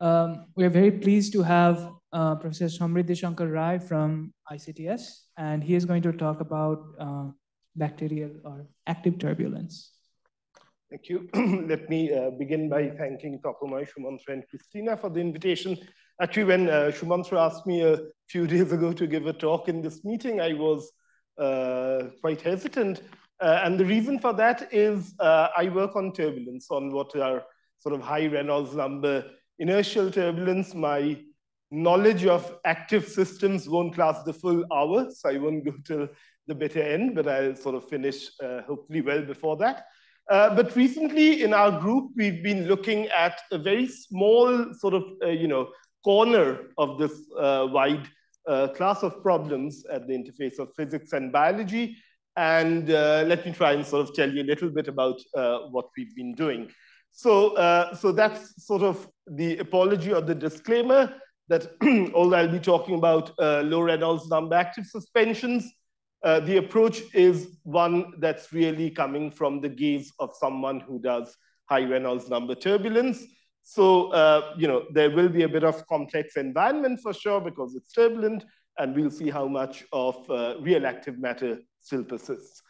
Um, we are very pleased to have uh, Professor Samriddhi Sankar Ray from ICTS, and he is going to talk about uh, bacterial or active turbulence. Thank you. Let me uh, begin by thanking Tapomoy, Sumantra, and Christina for the invitation. Actually, when uh, Sumantra asked me a few days ago to give a talk in this meeting, I was uh, quite hesitant. Uh, and the reason for that is uh, I work on turbulence, on what are sort of high Reynolds number inertial turbulence. My knowledge of active systems won't last the full hour, so I won't go till the bitter end, but I'll sort of finish uh, hopefully well before that. Uh, but recently in our group, we've been looking at a very small sort of, uh, you know, corner of this uh, wide uh, class of problems at the interface of physics and biology. And uh, let me try and sort of tell you a little bit about what we've been doing. So, so that's sort of the apology or the disclaimer that although I'll be talking about low Reynolds number active suspensions, uh, the approach is one that's really coming from the gaze of someone who does high Reynolds number turbulence. So, uh, you know, there will be a bit of complex environment for sure because it's turbulent, and we'll see how much of uh, real active matter still persists.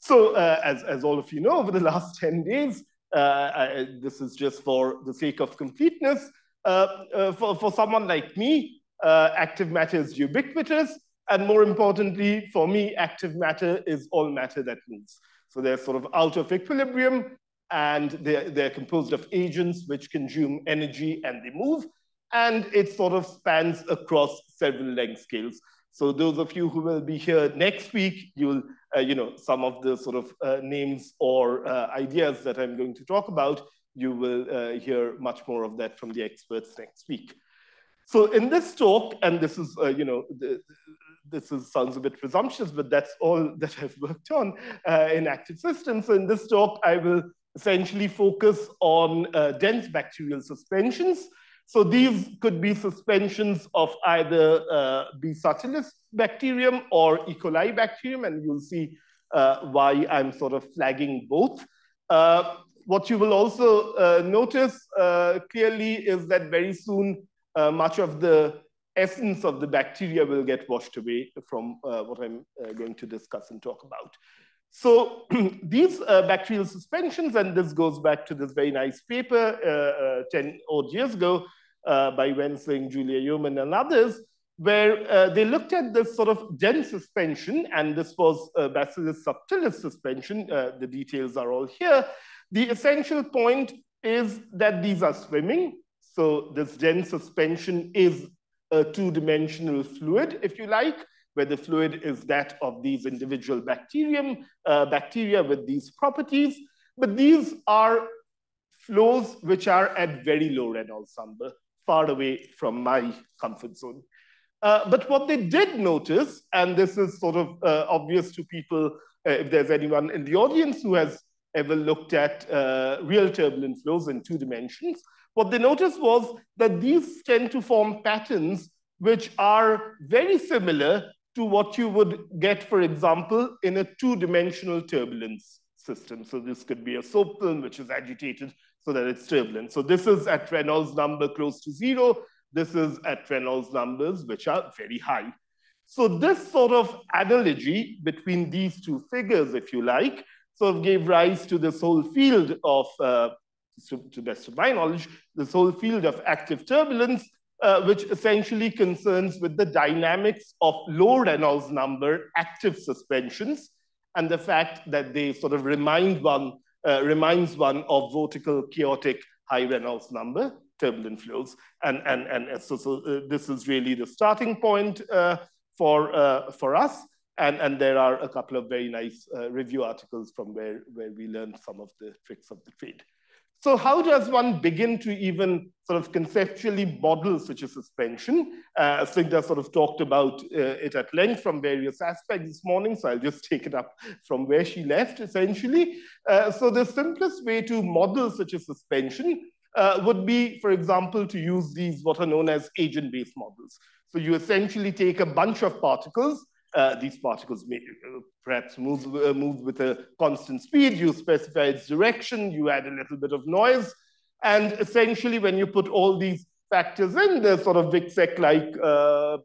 So, uh, as, as all of you know, over the last 10 days, uh, I, this is just for the sake of completeness. Uh, for, for someone like me, active matter is ubiquitous, and more importantly, for me, active matter is all matter that moves. So they're sort of out of equilibrium and they're, they're composed of agents which consume energy and they move. And it sort of spans across several length scales. So those of you who will be here next week, you'll, uh, you know, some of the sort of uh, names or uh, ideas that I'm going to talk about, you will uh, hear much more of that from the experts next week. So in this talk, and this is, uh, you know, the, this is, sounds a bit presumptuous, but that's all that I've worked on uh, in active systems. So in this talk, I will essentially focus on dense bacterial suspensions. So these could be suspensions of either uh, B. bacterium or E. coli bacterium, and you'll see uh, why I'm sort of flagging both. Uh, what you will also uh, notice uh, clearly is that very soon much of the essence of the bacteria will get washed away from uh, what I'm uh, going to discuss and talk about. So these uh, bacterial suspensions, and this goes back to this very nice paper uh, uh, 10 odd years ago uh, by Wensink, Julia Yeomans, and others, where they looked at this sort of dense suspension, and this was Bacillus subtilis suspension. the details are all here. The essential point is that these are swimming. So this dense suspension is a two-dimensional fluid, if you like, where the fluid is that of these individual bacterium, uh, bacteria with these properties. But these are flows which are at very low Reynolds number, far away from my comfort zone. Uh, but what they did notice, and this is sort of uh, obvious to people, uh, if there's anyone in the audience who has ever looked at uh, real turbulent flows in two dimensions, what they noticed was that these tend to form patterns which are very similar to what you would get, for example, in a two-dimensional turbulence system. So this could be a soap film which is agitated so that it's turbulent. So this is at Reynolds number close to zero. This is at Reynolds numbers which are very high. So this sort of analogy between these two figures, if you like, sort of gave rise to this whole field of uh, to, to best of my knowledge, this whole field of active turbulence, uh, which essentially concerns with the dynamics of low Reynolds number active suspensions and the fact that they sort of remind one, uh, reminds one of vortical chaotic high Reynolds number turbulent flows. And, and, and so, so uh, this is really the starting point uh, for, uh, for us. And, and there are a couple of very nice uh, review articles from where, where we learned some of the tricks of the trade. So how does one begin to even sort of conceptually model such a suspension? Uh, Sigda sort of talked about uh, it at length from various aspects this morning, so I'll just take it up from where she left, essentially. Uh, so the simplest way to model such a suspension uh, would be, for example, to use these what are known as agent-based models. So you essentially take a bunch of particles, uh, these particles may uh, perhaps move, uh, move with a constant speed. You specify its direction, you add a little bit of noise. And essentially, when you put all these factors in, the sort of Vicsek-like uh,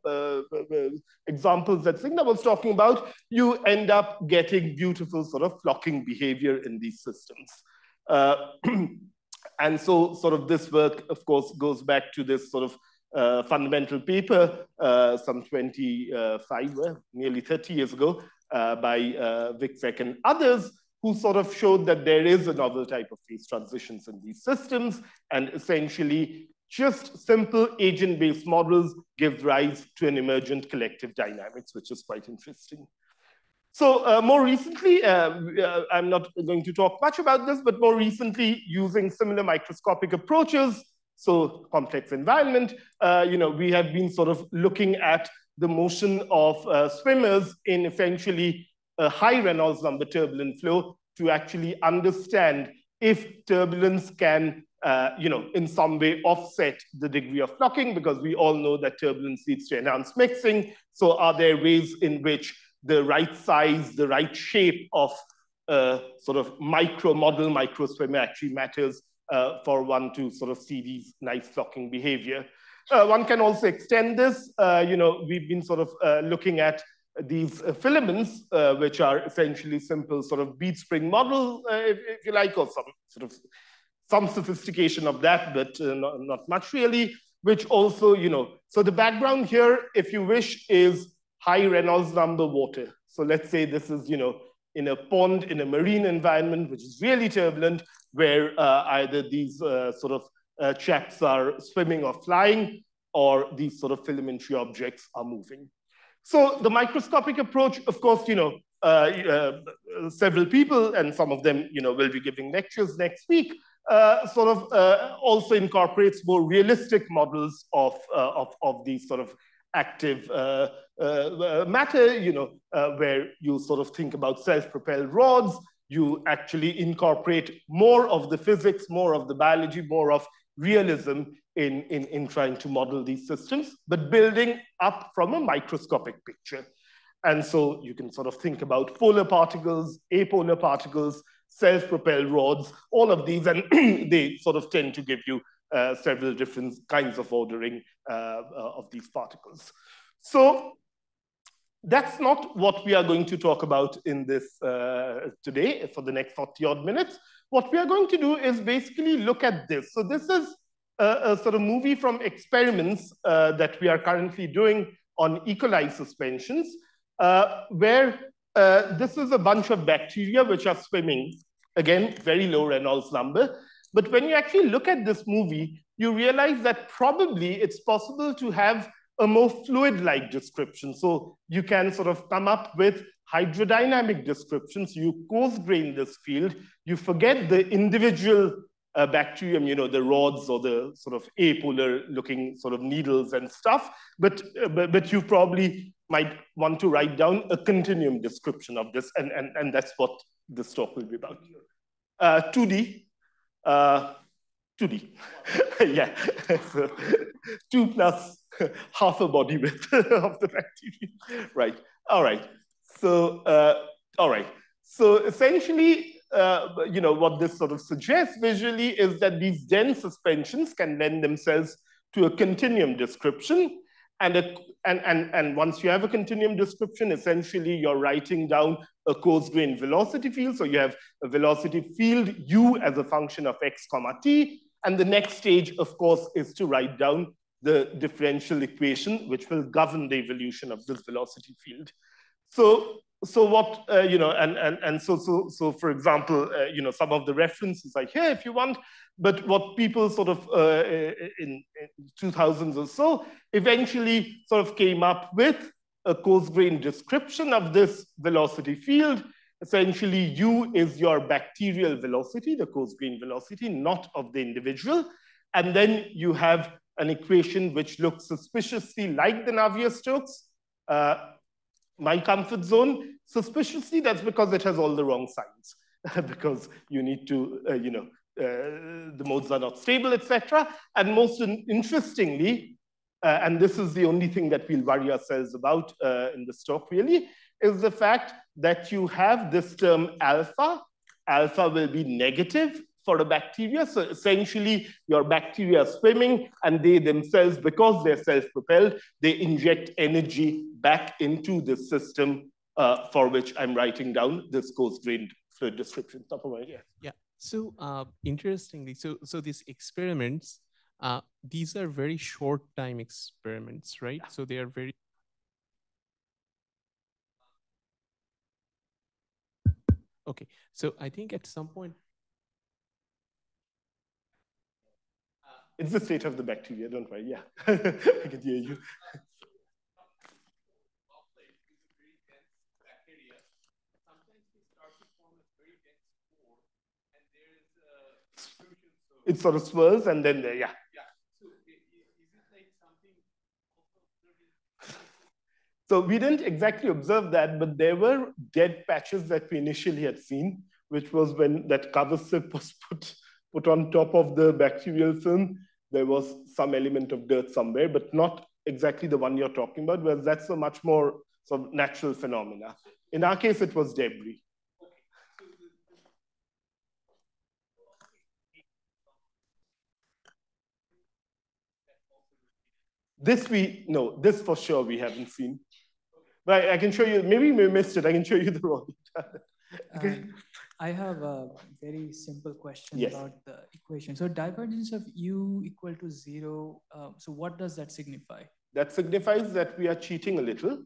examples that Signa was talking about, you end up getting beautiful sort of flocking behavior in these systems. And so sort of this work, of course, goes back to this sort of uh, fundamental paper uh, some 25, nearly 30 years ago by uh, Vicsek and others, who sort of showed that there is a novel type of phase transitions in these systems, and essentially just simple agent-based models give rise to an emergent collective dynamics, which is quite interesting. So uh, more recently, uh, uh, I'm not going to talk much about this, but more recently, using similar microscopic approaches, so complex environment, uh, you know, we have been sort of looking at the motion of uh, swimmers in essentially a high Reynolds number turbulent flow to actually understand if turbulence can, uh, you know, in some way offset the degree of flocking, because we all know that turbulence leads to enhanced mixing. So are there ways in which the right size, the right shape of a sort of micro model, micro swimmer actually matters uh, for one to sort of see these nice flocking behavior. Uh, one can also extend this. Uh, you know, we've been sort of uh, looking at these uh, filaments, uh, which are essentially simple sort of bead spring model, if, if, you like, or some sort of some sophistication of that, but not, not much really, which also, you know, so the background here, if you wish, is high Reynolds number water. So let's say this is, you know, in a pond, in a marine environment, which is really turbulent, where uh, either these uh, sort of uh, chaps are swimming or flying, or these sort of filamentary objects are moving. So the microscopic approach, of course, you know, uh, uh, several people, and some of them, you know, will be giving lectures next week, uh, sort of also incorporates more realistic models of, of, of these sort of active matter, you know, where you sort of think about self-propelled rods, you actually incorporate more of the physics, more of the biology, more of realism in, in, in trying to model these systems, but building up from a microscopic picture. And so you can sort of think about polar particles, apolar particles, self-propelled rods, all of these, and they sort of tend to give you uh, several different kinds of ordering uh, uh, of these particles. So that's not what we are going to talk about in this uh, today for the next 40 odd minutes. What we are going to do is basically look at this. So this is a, a sort of movie from experiments uh, that we are currently doing on E. coli suspensions, uh, where this is a bunch of bacteria which are swimming, again, very low Reynolds number, but when you actually look at this movie, you realize that probably it's possible to have a more fluid-like description. So you can sort of come up with hydrodynamic descriptions. You coarse grain this field. You forget the individual uh, bacterium, you know, the rods or the sort of apolar looking sort of needles and stuff. But, uh, but, but you probably might want to write down a continuum description of this. And, and, and that's what this talk will be about. Uh, 2D, uh, 2D. yeah, so two plus half a body width of the bacteria. Right, all right. So, uh, all right. So essentially, uh, you know, what this sort of suggests visually is that these dense suspensions can lend themselves to a continuum description. And, a, and, and, and once you have a continuum description, essentially you're writing down a coarse grain velocity field. So you have a velocity field u as a function of x comma t. And the next stage, of course, is to write down the differential equation, which will govern the evolution of this velocity field. So, so what, uh, you know, and, and, and so, so, so for example, uh, you know, some of the references are here if you want, but what people sort of uh, in, in 2000s or so eventually sort of came up with a coarse grain description of this velocity field. Essentially, u is your bacterial velocity, the coarse grain velocity, not of the individual. And then you have an equation which looks suspiciously like the Navier-Stokes. Uh, my comfort zone, suspiciously, that's because it has all the wrong signs, because you need to, uh, you know, uh, the modes are not stable, etc. And most interestingly, uh, and this is the only thing that we'll worry ourselves about uh, in this talk really, is the fact that you have this term alpha. Alpha will be negative for the bacteria. So essentially, your bacteria are swimming, and they themselves, because they're self-propelled, they inject energy back into the system uh, for which I'm writing down this coarse-grained fluid description. Top of my head. Yeah. So uh, interestingly, so so these experiments, uh, these are very short time experiments, right? Yeah. So they are very Okay, so I think at some point. It's the state of the bacteria, don't worry. Yeah, I can hear you. It sort of swirls and then, there, yeah. So we didn't exactly observe that, but there were dead patches that we initially had seen, which was when that cover slip was put, put on top of the bacterial film. There was some element of dirt somewhere, but not exactly the one you're talking about, whereas that's a much more sort of natural phenomena. In our case, it was debris. This we, no, this for sure we haven't seen. But I, I, can show you, maybe we missed it. I can show you the wrong. okay. Um, I have a very simple question yes. about the equation. So divergence of u equal to zero. Uh, so what does that signify? That signifies that we are cheating a little.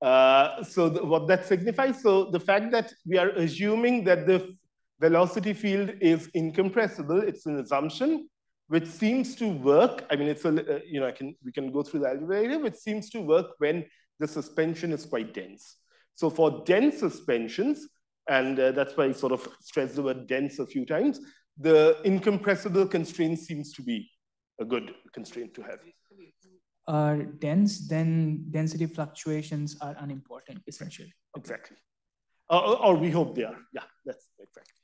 Uh, so the, what that signifies, so the fact that we are assuming that the velocity field is incompressible, it's an assumption which seems to work. I mean, it's a, uh, you know, I can, we can go through the algebra, which seems to work when the suspension is quite dense. So for dense suspensions, and uh, that's why I sort of stressed the word dense a few times, the incompressible constraint seems to be a good constraint to have. Are dense, then density fluctuations are unimportant, essentially. Exactly. Uh, or we hope they are. Yeah, that's exactly.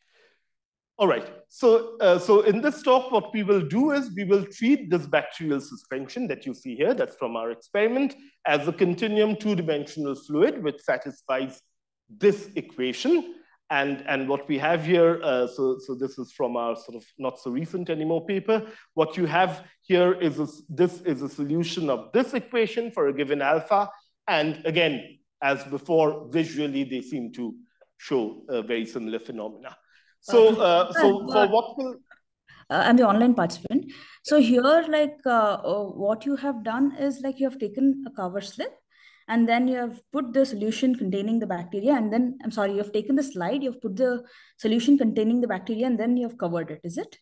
All right, so, uh, so in this talk, what we will do is we will treat this bacterial suspension that you see here, that's from our experiment, as a continuum two-dimensional fluid which satisfies this equation. And, and what we have here, uh, so, so this is from our sort of not so recent anymore paper. What you have here is a, this is a solution of this equation for a given alpha. And again, as before, visually, they seem to show a very similar phenomena. So, uh, so for what will uh, I'm the online participant. So here, like uh, uh, what you have done is like you have taken a cover slip and then you have put the solution containing the bacteria and then, I'm sorry, you have taken the slide, you have put the solution containing the bacteria and then you have covered it, is it?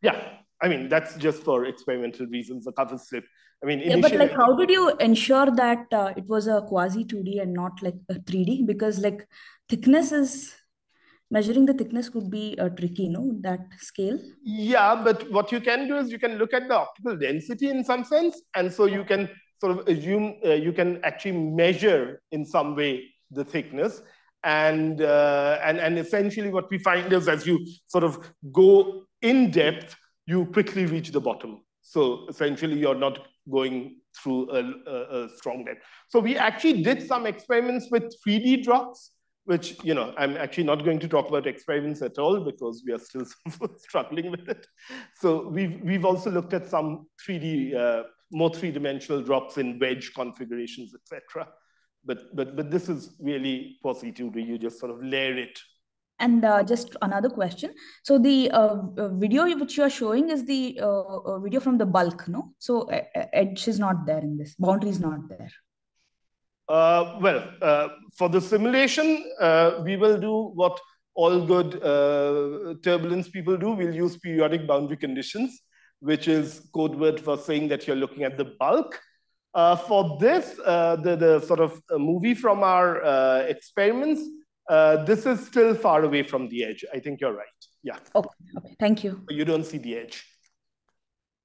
Yeah, I mean, that's just for experimental reasons, a cover slip. I mean, yeah, but like, how did you ensure that uh, it was a quasi 2D and not like a 3D? Because like thickness is measuring the thickness could be uh, tricky, no, that scale? Yeah, but what you can do is you can look at the optical density in some sense. And so you can sort of assume, uh, you can actually measure in some way the thickness. And, uh, and, and essentially what we find is as you sort of go in depth, you quickly reach the bottom. So essentially you're not going through a, a, a strong depth. So we actually did some experiments with 3D drops which, you know, I'm actually not going to talk about experiments at all because we are still struggling with it. So we've, we've also looked at some 3D, uh, more three-dimensional drops in wedge configurations, etc. But, but, but this is really quasi 2D. You just sort of layer it and uh, just another question. So the uh, uh video which you are showing is the uh, uh video from the bulk, no? So edge is not there in this, boundary is not there. Uh, well, uh, for the simulation, uh, we will do what all good uh, turbulence people do. We'll use periodic boundary conditions, which is code word for saying that you're looking at the bulk. Uh, for this, uh, the, the sort of movie from our experiments, this is still far away from the edge. I think you're right. Yeah. Okay. okay. Thank you. You don't see the edge.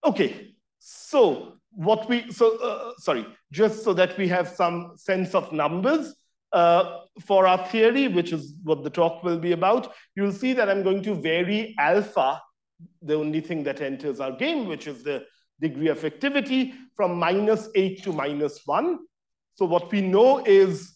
Okay. So what we, so, uh, sorry, just so that we have some sense of numbers uh, for our theory, which is what the talk will be about, you'll see that I'm going to vary alpha, the only thing that enters our game, which is the degree of activity, from minus 8 to minus 1. So what we know is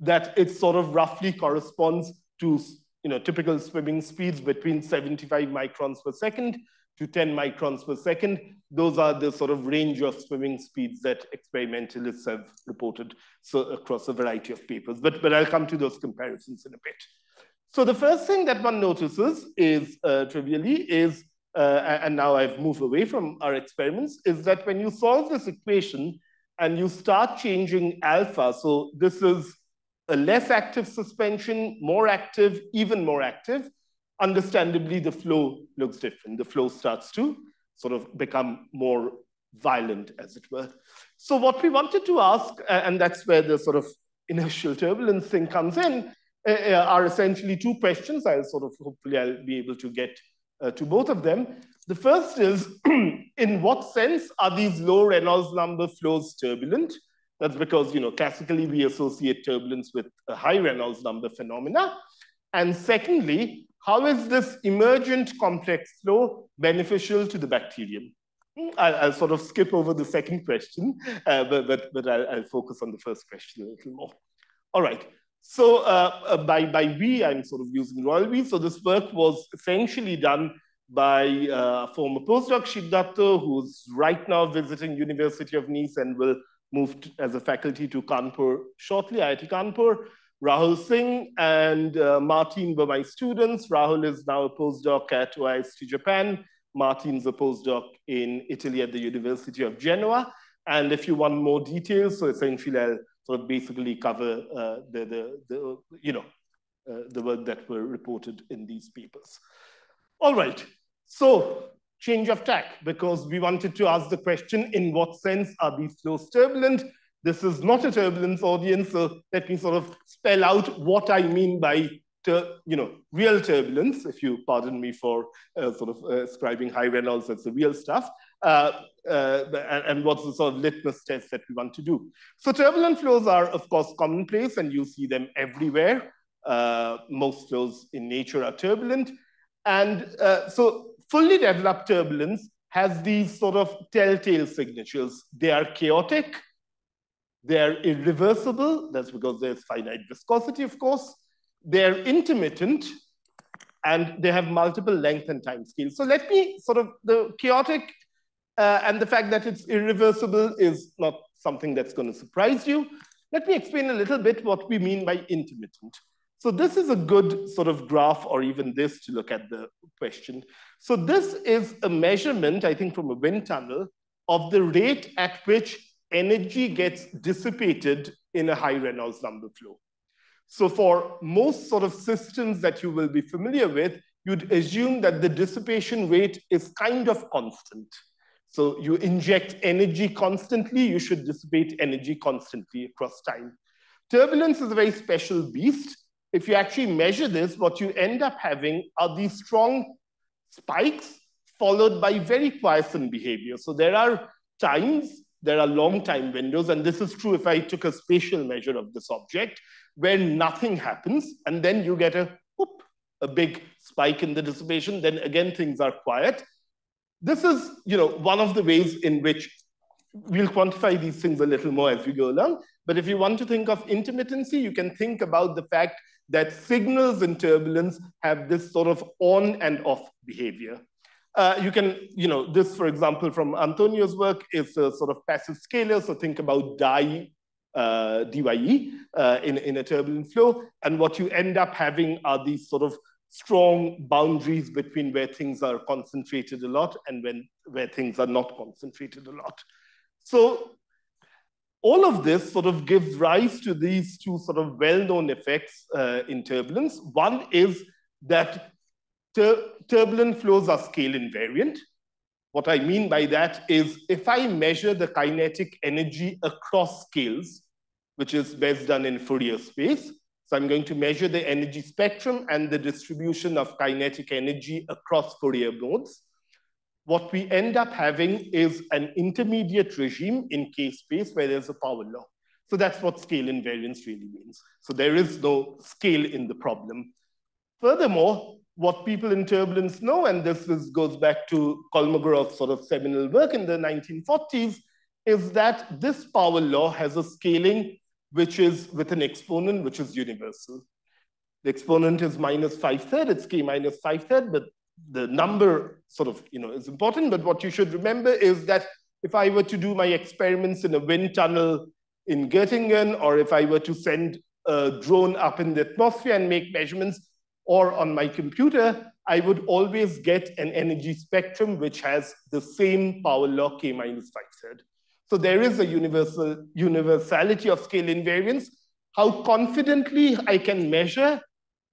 that it sort of roughly corresponds to you know, typical swimming speeds between 75 microns per second to 10 microns per second. Those are the sort of range of swimming speeds that experimentalists have reported so across a variety of papers. But, but I'll come to those comparisons in a bit. So the first thing that one notices is, uh, trivially, is, uh, and now I've moved away from our experiments, is that when you solve this equation and you start changing alpha, so this is a less active suspension, more active, even more active, understandably the flow looks different. The flow starts to sort of become more violent, as it were. So what we wanted to ask, and that's where the sort of inertial turbulence thing comes in, uh, uh, are essentially two questions. I'll sort of, hopefully I'll be able to get uh, to both of them. The first is, in what sense are these low Reynolds number flows turbulent? That's because, you know, classically we associate turbulence with a high Reynolds number phenomena. And secondly, how is this emergent complex flow beneficial to the bacterium? Hmm, I'll, I'll sort of skip over the second question, uh, but, but, but I'll, I'll, focus on the first question a little more. All right, so uh, uh, by, by we, I'm sort of using royal we. So this work was essentially done by uh, former postdoc Shiv Datta, who's right now visiting University of Nice and will move to, as a faculty to Kanpur shortly, IIT Kanpur. Rahul Singh and uh, Martin were my students. Rahul is now a postdoc at OIST Japan. Martin's a postdoc in Italy at the University of Genoa. And if you want more details, so essentially I'll sort of basically cover uh, the, the, the, you know, uh, the work that were reported in these papers. All right, so change of tack, because we wanted to ask the question, in what sense are these flows turbulent? This is not a turbulence audience, so let me sort of spell out what I mean by you know, real turbulence, if you pardon me for uh, sort of uh, ascribing high Reynolds as the real stuff, uh, uh, and, and, what's the sort of litmus test that we want to do. So turbulent flows are, of course, commonplace, and you see them everywhere. Uh, most flows in nature are turbulent. And uh, so fully developed turbulence has these sort of telltale signatures. They are chaotic, they're irreversible, that's because there's finite viscosity, of course. They're intermittent, and they have multiple length and time scales. So let me sort of, the chaotic uh, and the fact that it's irreversible is not something that's going to surprise you. Let me explain a little bit what we mean by intermittent. So this is a good sort of graph or even this to look at the question. So this is a measurement, I think from a wind tunnel, of the rate at which energy gets dissipated in a high Reynolds number flow. So for most sort of systems that you will be familiar with, you'd assume that the dissipation rate is kind of constant. So you inject energy constantly, you should dissipate energy constantly across time. Turbulence is a very special beast. If you actually measure this, what you end up having are these strong spikes followed by very quiescent behavior. So there are times, there are long time windows, and this is true if I took a spatial measure of this object, where nothing happens, and then you get a whoop, a big spike in the dissipation, then again things are quiet. This is, you know, one of the ways in which we'll quantify these things a little more as we go along. But if you want to think of intermittency, you can think about the fact that signals in turbulence have this sort of on and off behavior. Uh, you can, you know, this, for example, from Antonio's work is a sort of passive scalar. So think about dye, uh, dye uh, in, in a turbulent flow. And what you end up having are these sort of strong boundaries between where things are concentrated a lot and when, where things are not concentrated a lot. So all of this sort of gives rise to these two sort of well-known effects uh, in turbulence. One is that tur turbulent flows are scale invariant. What I mean by that is if I measure the kinetic energy across scales, which is best done in Fourier space, so I'm going to measure the energy spectrum and the distribution of kinetic energy across Fourier modes. What we end up having is an intermediate regime in K space where there's a power law. So that's what scale invariance really means. So there is no scale in the problem. Furthermore, what people in turbulence know, and this is, goes back to Kolmogorov's sort of seminal work in the 1940s, is that this power law has a scaling which is with an exponent which is universal. the exponent is minus five third, it's k minus five third, but the number sort of, you know, is important. But what you should remember is that if I were to do my experiments in a wind tunnel in Göttingen, or if I were to send a drone up in the atmosphere and make measurements, or on my computer, I would always get an energy spectrum which has the same power law k minus five third. So there is a universal universality of scale invariance. How confidently I can measure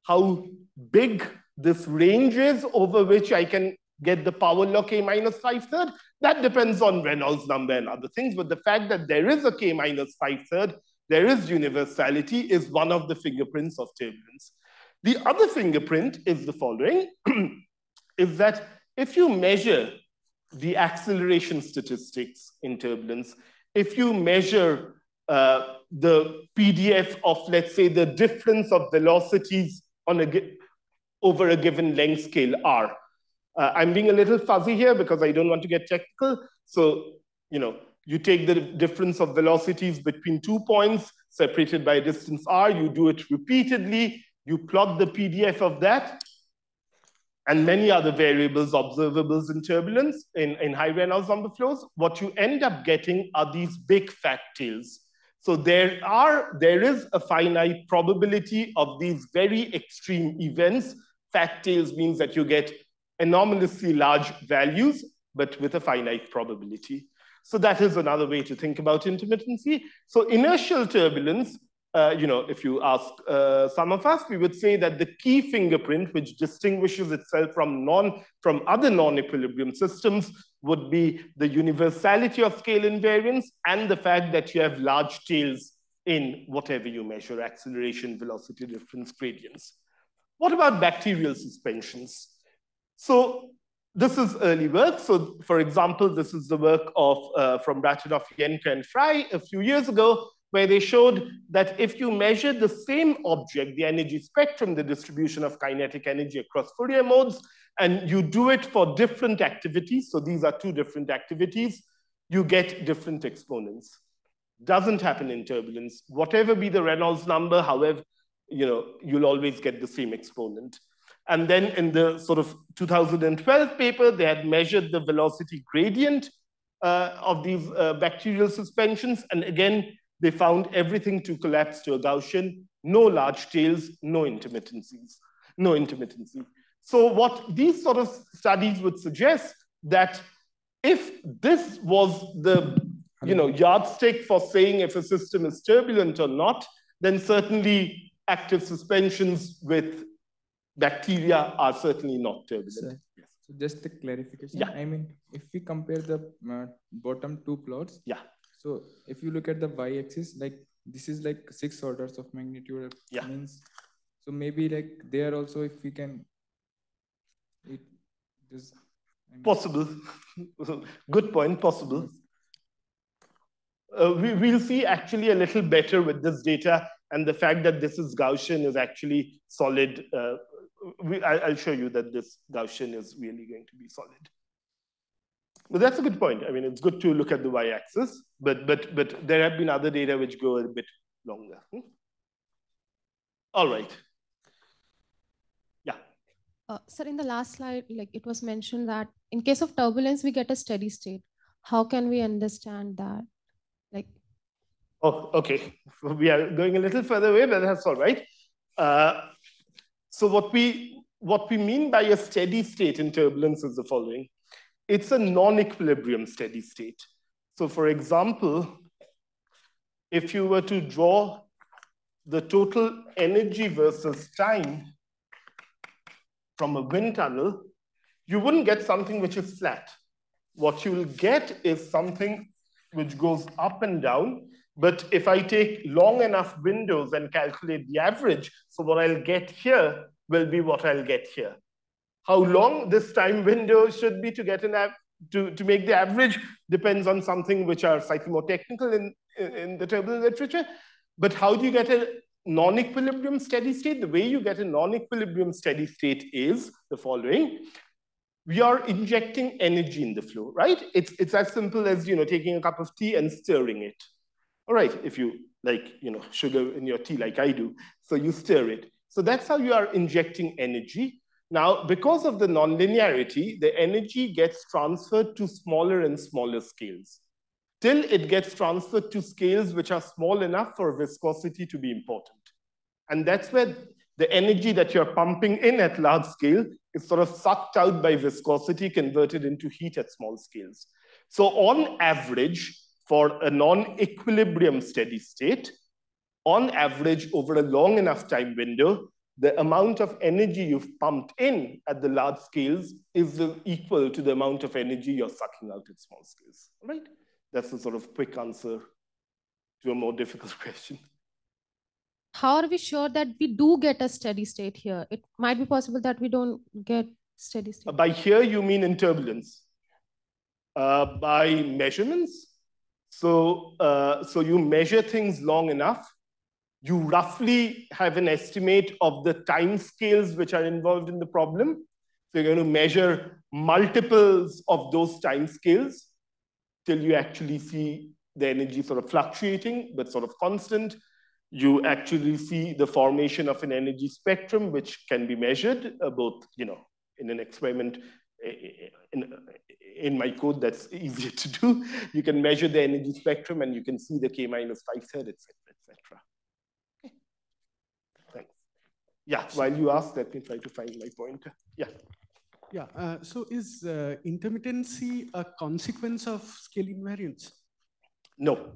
how big this range is over which I can get the power law k minus five third, that depends on Reynolds number and other things. But the fact that there is a k minus five third, there is universality is one of the fingerprints of turbulence. The other fingerprint is the following, is that if you measure the acceleration statistics in turbulence, if you measure uh, the PDF of, let's say, the difference of velocities on a, over a given length scale R. Uh, I'm being a little fuzzy here because I don't want to get technical. So, you know, you take the difference of velocities between two points separated by a distance R, you do it repeatedly, you plot the PDF of that, and many other variables, observables in turbulence, in, in high Reynolds number flows, what you end up getting are these big fat tails. So there are, there is a finite probability of these very extreme events. Fat tails means that you get enormously large values, but with a finite probability. So that is another way to think about intermittency. So inertial turbulence uh, you know, if you ask uh, some of us, we would say that the key fingerprint, which distinguishes itself from non from other non-equilibrium systems, would be the universality of scale invariance and the fact that you have large tails in whatever you measure, acceleration, velocity difference gradients. What about bacterial suspensions? So this is early work. So for example, this is the work of uh, from Bratanov, Jenko, and Frey a few years ago, where they showed that if you measure the same object, the energy spectrum, the distribution of kinetic energy across Fourier modes, and you do it for different activities, so these are two different activities, you get different exponents. Doesn't happen in turbulence. Whatever be the Reynolds number, however, you know, you'll always get the same exponent. And then in the sort of 2012 paper, they had measured the velocity gradient uh, of these uh, bacterial suspensions. And again, they found everything to collapse to a Gaussian, no large tails, no intermittencies, no intermittency. So what these sort of studies would suggest that if this was the you know, yardstick for saying if a system is turbulent or not, then certainly active suspensions with bacteria are certainly not turbulent. Yes. So just a clarification. Yeah. I mean, if we compare the uh, bottom two plots, Yeah. So if you look at the y-axis, like this is like six orders of magnitude. Yeah. Means, so maybe like there also, if we can, it just I mean, Possible. Good point, possible. Uh, we, we'll see actually a little better with this data and the fact that this is Gaussian is actually solid. Uh, we, I, I'll show you that this Gaussian is really going to be solid. But that's a good point. I mean, it's good to look at the y-axis, but, but, but there have been other data which go a bit longer. Hmm? All right. Yeah. Uh, sir, in the last slide, like it was mentioned that in case of turbulence, we get a steady state. How can we understand that? Like, Oh, okay. We are going a little further away, but that's all right. Uh, so what we what we mean by a steady state in turbulence is the following. It's a non-equilibrium steady state. So for example, if you were to draw the total energy versus time from a wind tunnel, you wouldn't get something which is flat. What you'll get is something which goes up and down. But if I take long enough windows and calculate the average, so what I'll get here will be what I'll get here. How long this time window should be to get an av- to, to make the average depends on something which are slightly more technical in, in, in the turbulent literature. But how do you get a non-equilibrium steady state? The way you get a non-equilibrium steady state is the following. We are injecting energy in the flow, right? It's, it's as simple as you know taking a cup of tea and stirring it. All right, if you like, you know, sugar in your tea like I do, so you stir it. So that's how you are injecting energy. Now, because of the nonlinearity, the energy gets transferred to smaller and smaller scales till it gets transferred to scales which are small enough for viscosity to be important. And that's where the energy that you're pumping in at large scale is sort of sucked out by viscosity, converted into heat at small scales. So on average, for a non-equilibrium steady state, on average, over a long enough time window, the amount of energy you've pumped in at the large scales is equal to the amount of energy you're sucking out at small scales, right? That's a sort of quick answer to a more difficult question. How are we sure that we do get a steady state here? It might be possible that we don't get steady state. By here, you mean in turbulence? Uh, by measurements. So, uh, so you measure things long enough you roughly have an estimate of the time scales which are involved in the problem. So you're going to measure multiples of those time scales till you actually see the energy sort of fluctuating, but sort of constant. You actually see the formation of an energy spectrum, which can be measured uh, both, you know, in an experiment eh, eh, eh, in, in my code, that's easier to do. You can measure the energy spectrum and you can see the K minus five third, et cetera, et cetera. Yeah, while you ask, let me try to find my point. Yeah. Yeah, uh, so is uh, intermittency a consequence of scale invariance? No.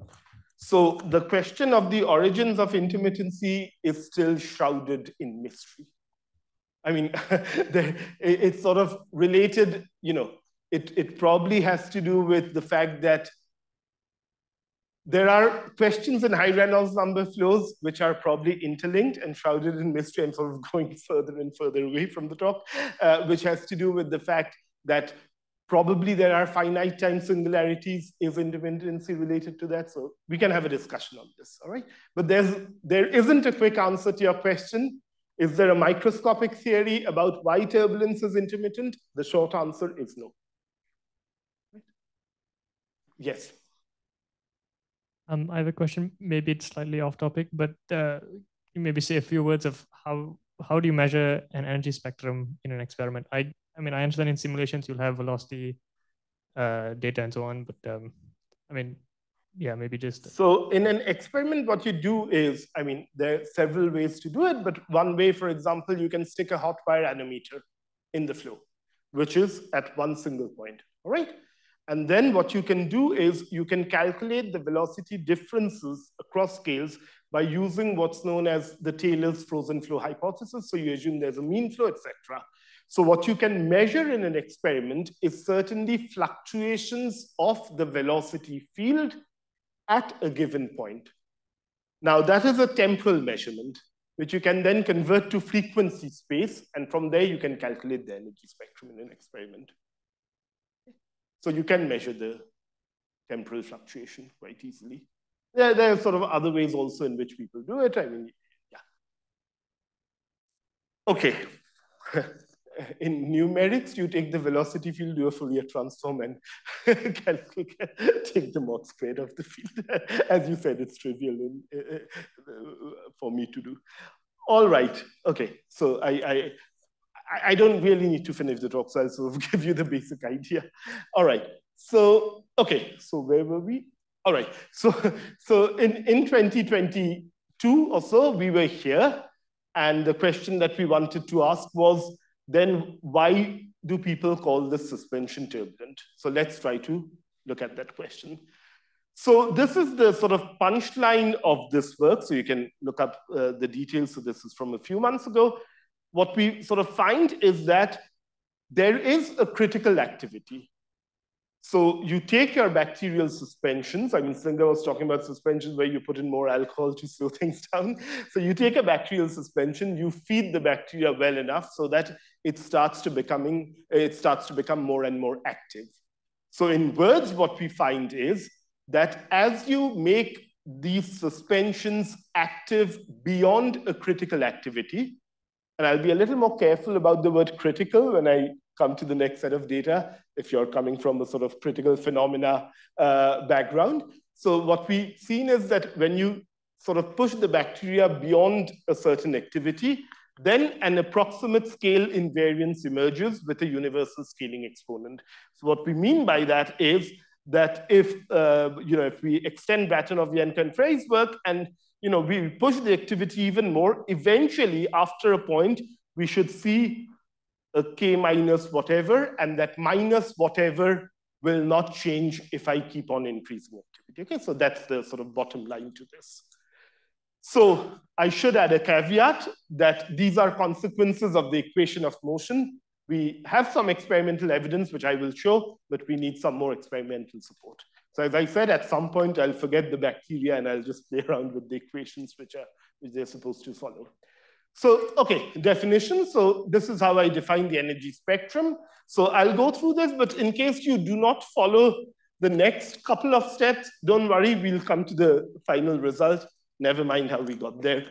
So the question of the origins of intermittency is still shrouded in mystery. I mean, it's sort of related, you know, it, it probably has to do with the fact that there are questions in high Reynolds number flows which are probably interlinked and shrouded in mystery and sort of going further and further away from the top, uh, which has to do with the fact that probably there are finite time singularities. Is intermittency related to that? So we can have a discussion on this, all right? But there's, there isn't a quick answer to your question. Is there a microscopic theory about why turbulence is intermittent? The short answer is no. Yes. Um, I have a question. Maybe it's slightly off topic, but uh, maybe say a few words of how how do you measure an energy spectrum in an experiment? I I mean, I understand in simulations you'll have velocity uh, data and so on, but um, I mean, yeah, maybe just. So in an experiment, what you do is, I mean, there are several ways to do it, but one way, for example, you can stick a hot wire anemometer in the flow, which is at one single point, all right? And then what you can do is you can calculate the velocity differences across scales by using what's known as the Taylor's frozen flow hypothesis. So you assume there's a mean flow, etc. So what you can measure in an experiment is certainly fluctuations of the velocity field at a given point. Now that is a temporal measurement, which you can then convert to frequency space. And from there, you can calculate the energy spectrum in an experiment. So you can measure the temporal fluctuation quite easily. There, there are sort of other ways also in which people do it. I mean, yeah. Okay. in numerics, you take the velocity field, do a Fourier transform, and take the mod squared of the field. As you said, it's trivial in, uh, uh, for me to do. All right. Okay. So I, I I don't really need to finish the talk, so I'll sort of give you the basic idea. All right, so, okay, so where were we? All right, so, so in, in 2022 or so, we were here, and the question that we wanted to ask was, then why do people call this suspension turbulent? So let's try to look at that question. So this is the sort of punchline of this work. So you can look up uh, the details. So this is from a few months ago what we sort of find is that there is a critical activity. So you take your bacterial suspensions. I mean, Slinger was talking about suspensions where you put in more alcohol to slow things down. So you take a bacterial suspension, you feed the bacteria well enough so that it starts to becoming it starts to become more and more active. So in words, what we find is that as you make these suspensions active beyond a critical activity, and I'll be a little more careful about the word critical when I come to the next set of data, if you're coming from a sort of critical phenomena uh, background. So what we've seen is that when you sort of push the bacteria beyond a certain activity, then an approximate scale invariance emerges with a universal scaling exponent. So what we mean by that is that if, uh, you know, if we extend Bratanov-Jenko and Frey's work and, you know, we push the activity even more, eventually after a point, we should see a k minus whatever, and that minus whatever will not change if I keep on increasing activity. Okay, so that's the sort of bottom line to this. So I should add a caveat that these are consequences of the equation of motion. We have some experimental evidence, which I will show, but we need some more experimental support. So as I said, at some point, I'll forget the bacteria and I'll just play around with the equations which, are, which they're supposed to follow. So, okay, definition. So this is how I define the energy spectrum. So I'll go through this, but in case you do not follow the next couple of steps, don't worry, we'll come to the final result. Never mind how we got there.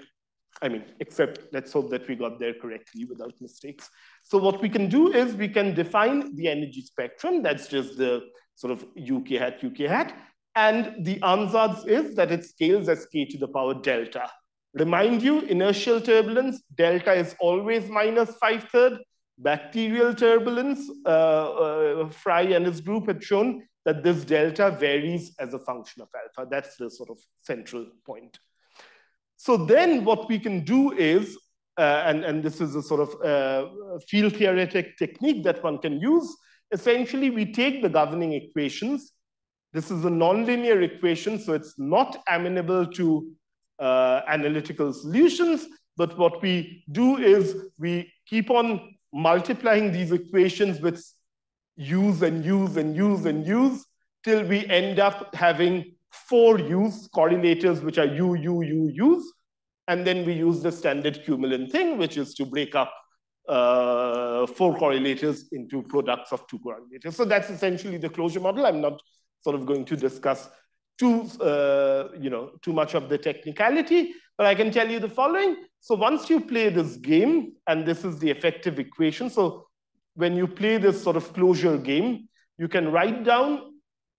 I mean, except let's hope that we got there correctly without mistakes. So what we can do is we can define the energy spectrum. That's just the sort of UK hat, UK hat. And the ansatz is that it scales as k to the power delta. Remind you, inertial turbulence, delta is always minus five third. Bacterial turbulence, uh, uh, Frey and his group had shown that this delta varies as a function of alpha. That's the sort of central point. So then what we can do is, uh, and, and this is a sort of uh, field theoretic technique that one can use, essentially we take the governing equations. This is a nonlinear equation, so it's not amenable to uh, analytical solutions. But what we do is we keep on multiplying these equations with use and use and use and use till we end up having four use correlators, which are u, u, u, use. And then we use the standard Qmillan thing, which is to break up uh, four correlators into products of two correlators. So that's essentially the closure model. I'm not sort of going to discuss too, uh, you know, too much of the technicality, but I can tell you the following. So once you play this game, and this is the effective equation. So when you play this sort of closure game, you can write down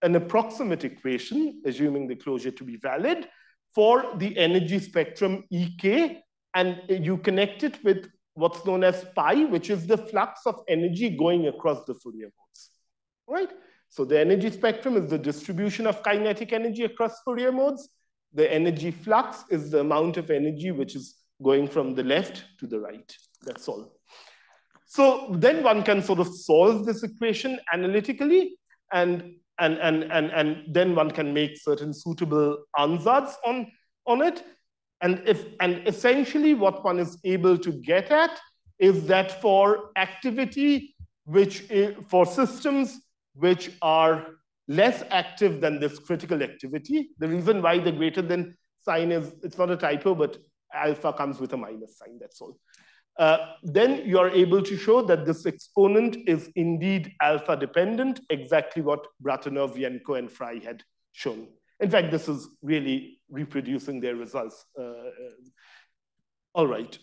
an approximate equation, assuming the closure to be valid, for the energy spectrum EK, and you connect it with what's known as pi, which is the flux of energy going across the Fourier modes, right? So the energy spectrum is the distribution of kinetic energy across Fourier modes. The energy flux is the amount of energy which is going from the left to the right. That's all. So then one can sort of solve this equation analytically and, and, and, and, and then one can make certain suitable ansatz on, on it. And, if, and essentially what one is able to get at is that for activity, which is, for systems which are less active than this critical activity. The reason why the greater than sign is, it's not a typo, but alpha comes with a minus sign, that's all. Uh, then you are able to show that this exponent is indeed alpha dependent, exactly what Bratanov, Jenko, and Frey had shown. In fact, this is really reproducing their results. Uh, uh all right.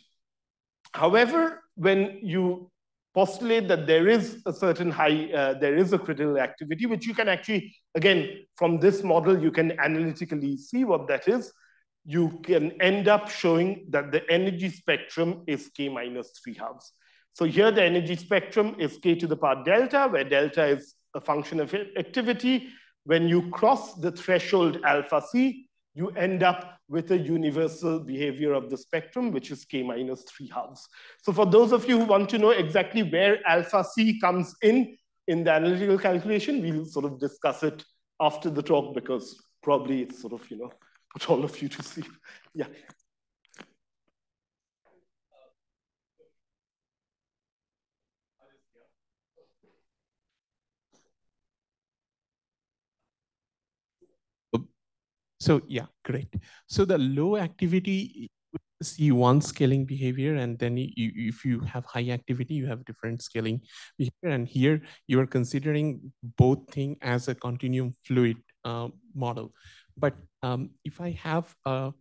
However, when you postulate that there is a certain high, uh, there is a critical activity, which you can actually, again, from this model, you can analytically see what that is. You can end up showing that the energy spectrum is k minus 3 halves. So here the energy spectrum is k to the power delta, where delta is a function of activity. When you cross the threshold alpha c, you end up with a universal behavior of the spectrum, which is k minus 3 halves. So for those of you who want to know exactly where alpha c comes in in the analytical calculation, we'll sort of discuss it after the talk because probably it's sort of, you know, put all of you to sleep. Yeah. So yeah, great. So the low activity, see one scaling behavior, and then you, if you have high activity, you have different scaling behavior. And here you are considering both thing as a continuum fluid uh, model. But um, if I have a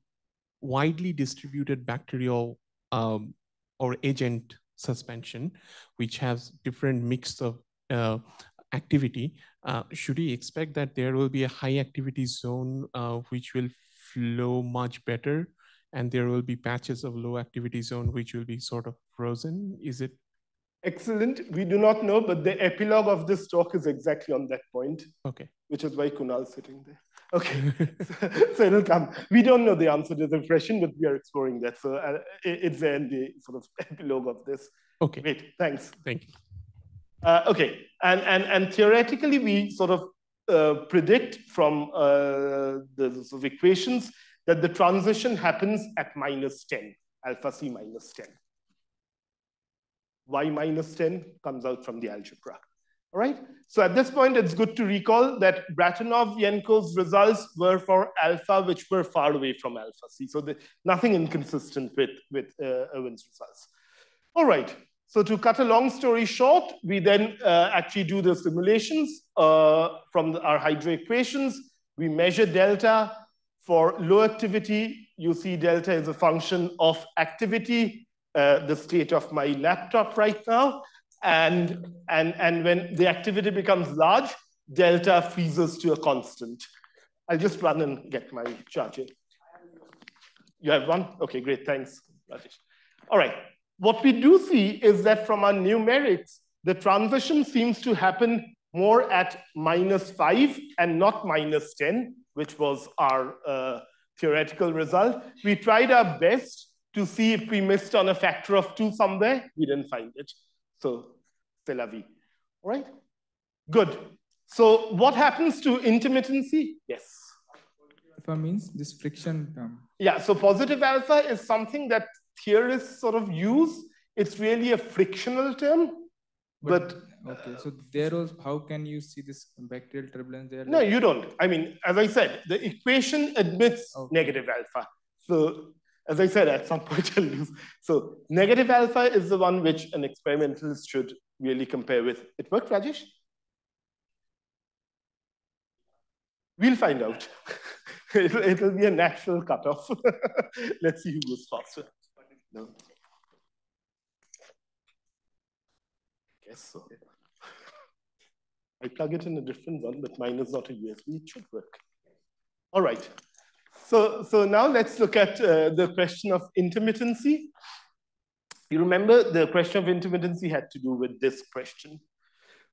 widely distributed bacterial um, or agent suspension, which has different mix of uh, activity, uh, should we expect that there will be a high activity zone uh, which will flow much better and there will be patches of low activity zone which will be sort of frozen. Is it? Excellent. We do not know, but the epilogue of this talk is exactly on that point. Okay. Which is why Kunal's sitting there. Okay, so, so, it'll come. We don't know the answer to the question, but we are exploring that. So uh, it's in the sort of epilogue of this. Okay. Great, thanks. Thank you. Uh, okay, and, and, and theoretically, we sort of uh, predict from uh, the sort of equations that the transition happens at minus 10, alpha c minus 10. Y minus 10 comes out from the algebra. All right, so at this point, it's good to recall that Bratanov-Jenko's results were for alpha, which were far away from alpha c. So the, nothing inconsistent with, with uh, Erwin's results. All right, so to cut a long story short, we then uh, actually do the simulations uh, from the, our hydro equations. We measure delta. For low activity, you see delta is a function of activity, uh, the state of my laptop right now. And, and, and when the activity becomes large, delta freezes to a constant. I'll just run and get my charger. You have one? Okay, great, thanks, Rajesh. All right, what we do see is that from our numerics, the transition seems to happen more at minus five and not minus 10, which was our uh, theoretical result. We tried our best to see if we missed on a factor of two somewhere. We didn't find it. So, c'est la vie. All right? Good. So what happens to intermittency? Yes. Alpha means this friction term. Yeah, so positive alpha is something that theorists sort of use. It's really a frictional term, but, but okay. So there was how can you see this bacterial turbulence there? No, you don't. I mean, as I said, the equation admits okay. negative alpha. So as I said, at some point I'll use. So negative alpha is the one which an experimentalist should really compare with. It worked, Rajesh? We'll find out. it'll, it'll be a natural cutoff. Let's see who goes faster. No. Guess so. I plug it in a different one, but mine is not a USB. It should work. All right. So, so now let's look at uh, the question of intermittency. You remember the question of intermittency had to do with this question.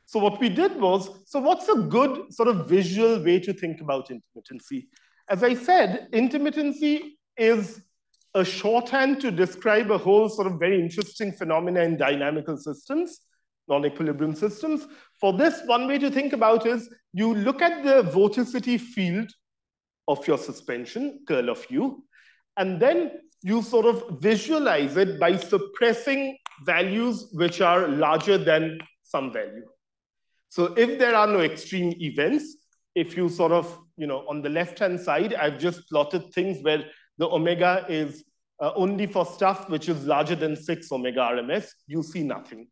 So what we did was, so what's a good sort of visual way to think about intermittency? As I said, intermittency is a shorthand to describe a whole sort of very interesting phenomena in dynamical systems, non-equilibrium systems. For this, one way to think about is you look at the vorticity field of your suspension, curl of u, and then you sort of visualize it by suppressing values which are larger than some value. So if there are no extreme events, if you sort of, you know, on the left-hand side, I've just plotted things where the omega is uh, only for stuff which is larger than 6 omega RMS, you see nothing.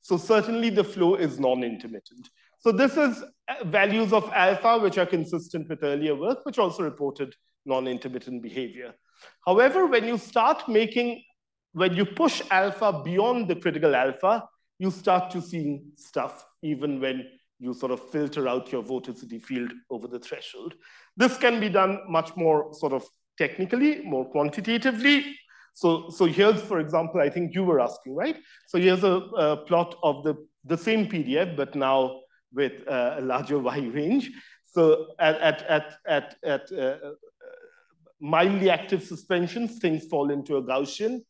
So certainly the flow is non-intermittent. So this is uh, values of alpha, which are consistent with earlier work, which also reported non-intermittent behavior. However, when you start making, when you push alpha beyond the critical alpha, you start to see stuff even when you sort of filter out your vorticity field over the threshold. This can be done much more sort of technically, more quantitatively. So, so here's, for example, I think you were asking, right? So here's a, a plot of the, the same PDF, but now with uh, a larger Y range. So at, at, at, at, at uh, mildly active suspensions, things fall into a Gaussian.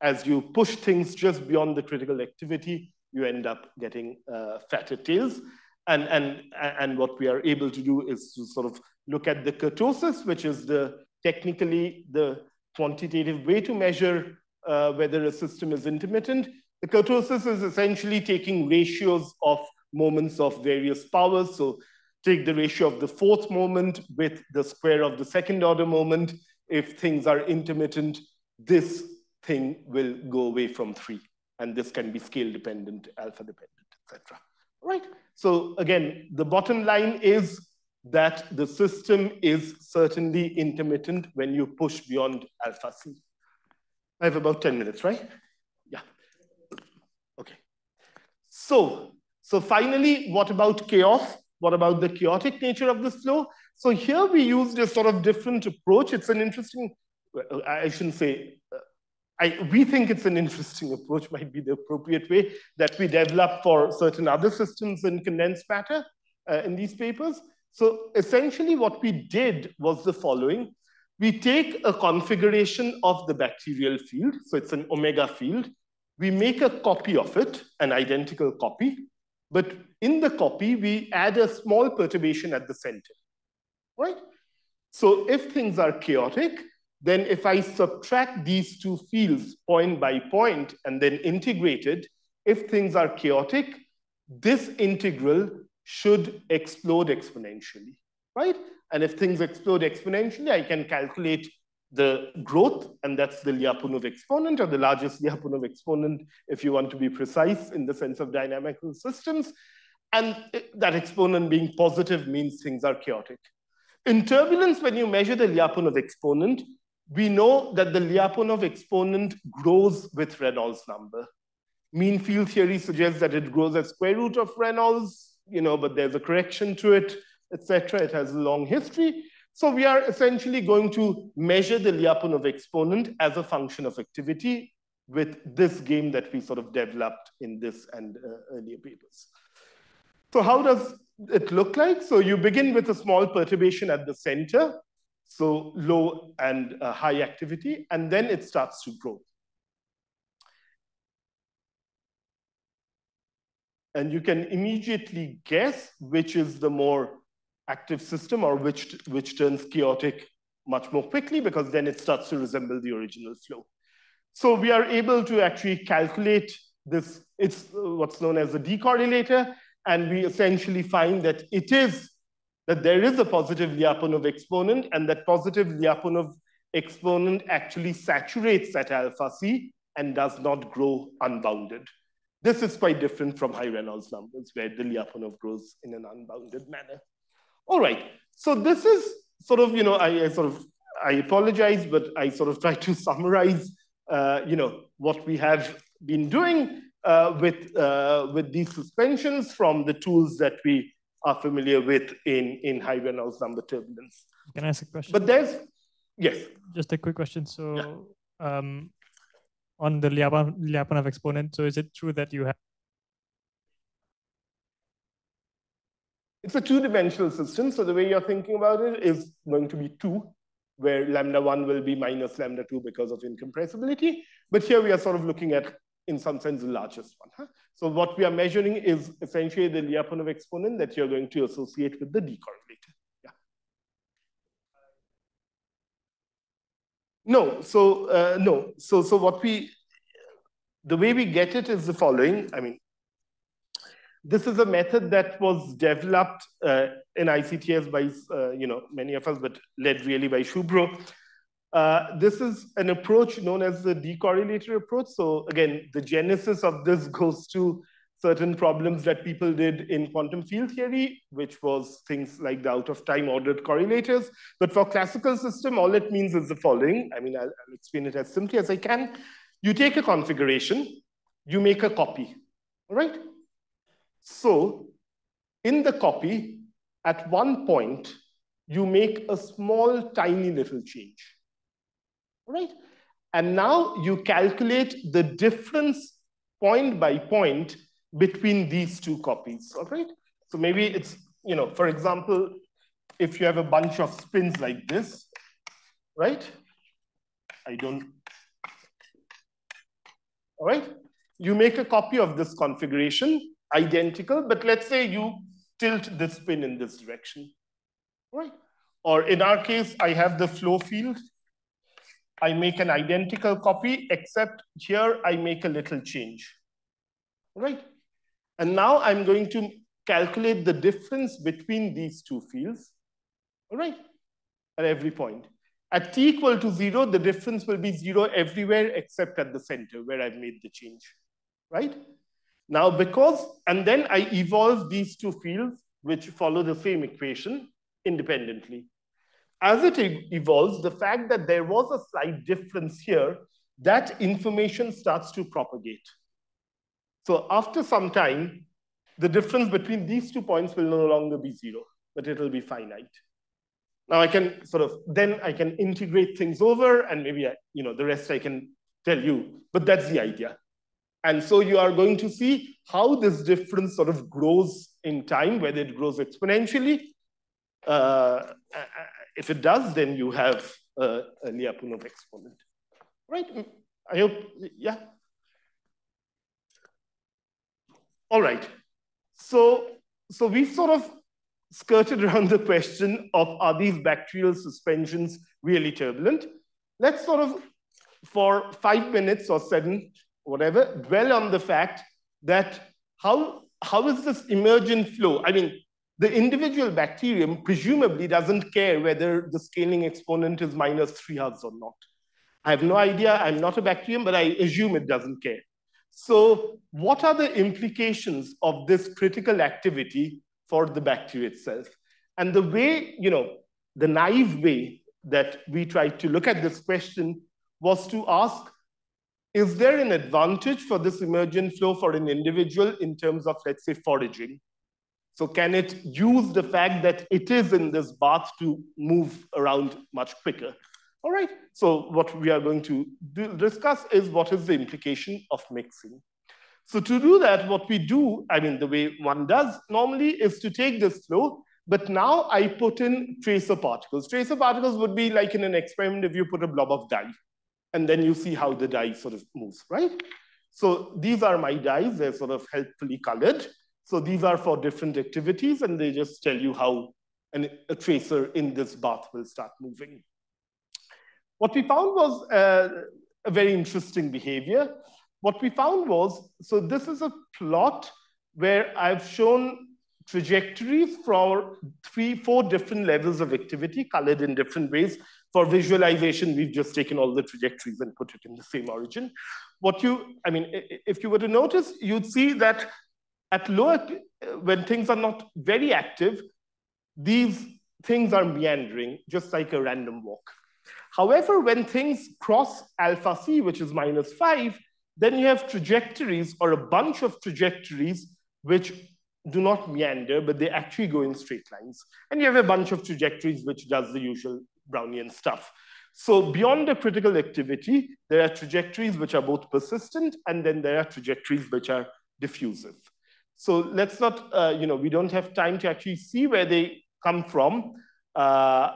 As you push things just beyond the critical activity, you end up getting uh, fatter tails. And, and, and what we are able to do is to sort of look at the kurtosis, which is the technically the quantitative way to measure uh, whether a system is intermittent. The kurtosis is essentially taking ratios of moments of various powers. So take the ratio of the fourth moment with the square of the second order moment. If things are intermittent, this thing will go away from three. And this can be scale dependent, alpha dependent, etc. Right. So again, the bottom line is that the system is certainly intermittent when you push beyond alpha C. I have about 10 minutes, right? Yeah. Okay. So so finally, what about chaos? What about the chaotic nature of this flow? So here we used a sort of different approach. It's an interesting I shouldn't say, I, we think it's an interesting approach, might be the appropriate way that we develop for certain other systems in condensed matter uh, in these papers. So essentially what we did was the following. We take a configuration of the bacterial field, so it's an omega field. We make a copy of it, an identical copy, but in the copy, we add a small perturbation at the center, right? So if things are chaotic, then if I subtract these two fields point by point and then integrate it, if things are chaotic, this integral should explode exponentially, right? And if things explode exponentially, I can calculate the growth, and that's the Lyapunov exponent, or the largest Lyapunov exponent, if you want to be precise in the sense of dynamical systems. And that exponent being positive means things are chaotic. In turbulence, when you measure the Lyapunov exponent, we know that the Lyapunov exponent grows with Reynolds number. Mean field theory suggests that it grows as square root of Reynolds, you know, but there's a correction to it, etc. It has a long history. So we are essentially going to measure the Lyapunov exponent as a function of activity with this game that we sort of developed in this and uh, earlier papers. So how does it look like? So you begin with a small perturbation at the center, so low and uh, high activity, and then it starts to grow. And you can immediately guess which is the more active system or which, which turns chaotic much more quickly because then it starts to resemble the original flow. So we are able to actually calculate this, it's what's known as a decorrelator, and we essentially find that it is, that there is a positive Lyapunov exponent, and that positive Lyapunov exponent actually saturates at alpha c and does not grow unbounded. This is quite different from high Reynolds numbers, where the Lyapunov grows in an unbounded manner. All right, so this is sort of, you know, I, I sort of, I apologize, but I sort of try to summarize, uh, you know, what we have been doing uh, with, uh, with these suspensions from the tools that we are familiar with in, in high Reynolds number turbulence. Can I ask a question? But there's, yes. Just a quick question. So yeah. um, on the Lyapunov exponent, so is it true that you have It's a two-dimensional system, so the way you're thinking about it is going to be two, where lambda one will be minus lambda two because of incompressibility. But here we are sort of looking at, in some sense, the largest one. Huh? So what we are measuring is essentially the Lyapunov exponent that you're going to associate with the decorrelator. No, so uh, no, so so what we, the way we get it is the following. I mean, this is a method that was developed uh, in ICTS by uh, you know many of us, but led really by Subhro. Uh, this is an approach known as the decorrelator approach. So again, the genesis of this goes to certain problems that people did in quantum field theory, which was things like the out of time ordered correlators. But for classical system, all it means is the following. I mean, I'll, I'll explain it as simply as I can. You take a configuration, you make a copy, all right? So in the copy, at one point, you make a small, tiny little change. Right? And now you calculate the difference point by point between these two copies. All right? So maybe it's, you know, for example, if you have a bunch of spins like this, right? I don't, all right? You make a copy of this configuration identical, but let's say you tilt the spin in this direction, right? Or in our case, I have the flow field. I make an identical copy, except here I make a little change, right? And now I'm going to calculate the difference between these two fields, right, at every point. At t equal to zero, the difference will be zero everywhere except at the center where I've made the change, right? Now, because, and then I evolve these two fields, which follow the same equation independently. As it evolves, the fact that there was a slight difference here, that information starts to propagate. So after some time, the difference between these two points will no longer be zero, but it will be finite. Now I can sort of, then I can integrate things over and maybe, I, you know, the rest I can tell you, but that's the idea. And so you are going to see how this difference sort of grows in time, whether it grows exponentially. Uh, if it does, then you have a, a Lyapunov exponent. Right? I hope, yeah. All right. So, so we've sort of skirted around the question of are these bacterial suspensions really turbulent? Let's sort of, for five minutes or seven, whatever, dwell on the fact that how, how is this emergent flow? I mean, the individual bacterium presumably doesn't care whether the scaling exponent is minus three hertz or not. I have no idea, I'm not a bacterium, but I assume it doesn't care. So what are the implications of this critical activity for the bacteria itself? And the way, you know, the naive way that we tried to look at this question was to ask, is there an advantage for this emergent flow for an individual in terms of, let's say, foraging? So can it use the fact that it is in this bath to move around much quicker? All right, so what we are going to discuss is what is the implication of mixing. So to do that, what we do, I mean, the way one does normally is to take this flow, but now I put in tracer particles. Tracer particles would be like in an experiment if you put a blob of dye, and then you see how the dye sort of moves, right? So these are my dyes, they're sort of helpfully colored. So these are for different activities, and they just tell you how an, a tracer in this bath will start moving. What we found was uh, a very interesting behavior. What we found was, so this is a plot where I've shown trajectories for three, four different levels of activity colored in different ways. For visualization, we've just taken all the trajectories and put it in the same origin. What you, I mean, if you were to notice, you'd see that at lower, uh, when things are not very active, these things are meandering, just like a random walk. However, when things cross alpha c, which is minus 5, then you have trajectories or a bunch of trajectories which do not meander, but they actually go in straight lines. And you have a bunch of trajectories which does the usual Brownian stuff. So beyond the critical activity, there are trajectories which are both persistent, and then there are trajectories which are diffusive. So let's not, uh, you know, we don't have time to actually see where they come from, uh,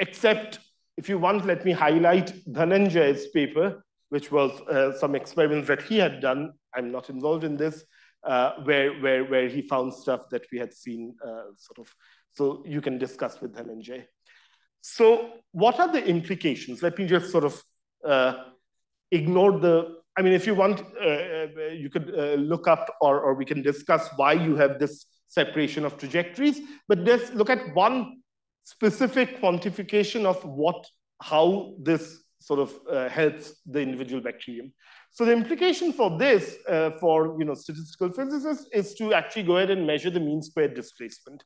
except if you want, let me highlight Dhananjay's paper, which was uh, some experiments that he had done. I'm not involved in this, uh, where, where, where he found stuff that we had seen uh, sort of. So you can discuss with Dhananjay. So what are the implications? Let me just sort of uh, ignore the, I mean, if you want, uh, uh, you could look up or, or we can discuss why you have this separation of trajectories, but let's look at one specific quantification of what, how this sort of uh, helps the individual bacterium. So the implication for this, uh, for you know statistical physicists, is to actually go ahead and measure the mean square displacement.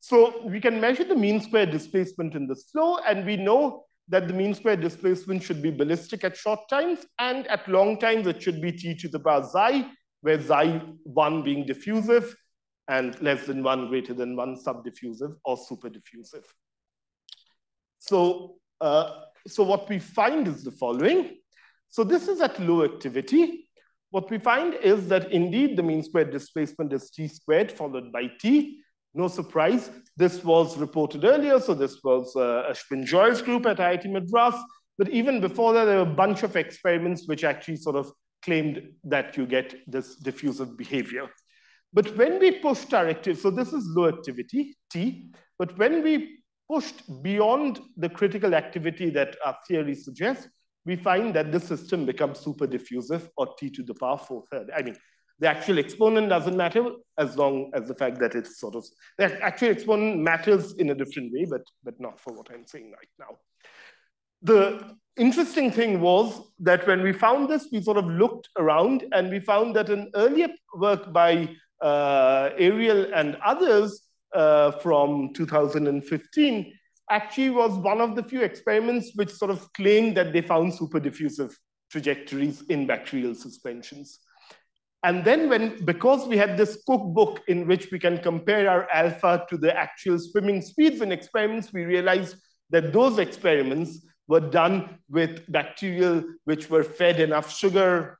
So we can measure the mean square displacement in the flow, and we know that the mean square displacement should be ballistic at short times, and at long times it should be t to the power xi, where xi 1 being diffusive, and less than one greater than one subdiffusive or superdiffusive. So, uh, so what we find is the following. So this is at low activity. What we find is that indeed the mean square displacement is t squared followed by t. No surprise, this was reported earlier. So this was uh, Ashwin Joy's group at IIT Madras. But even before that, there were a bunch of experiments which actually sort of claimed that you get this diffusive behavior. But when we pushed our activity, so this is low activity, T, but when we pushed beyond the critical activity that our theory suggests, we find that the system becomes super diffusive or T to the power four third. I mean, the actual exponent doesn't matter as long as the fact that it's sort of, the actual exponent matters in a different way, but, but not for what I'm saying right now. The interesting thing was that when we found this, we sort of looked around and we found that an earlier work by uh, Ariel and others uh, from 2015 actually was one of the few experiments which sort of claimed that they found super diffusive trajectories in bacterial suspensions. And then when, because we had this cookbook in which we can compare our alpha to the actual swimming speeds in experiments, we realized that those experiments were done with bacterial which were fed enough sugar,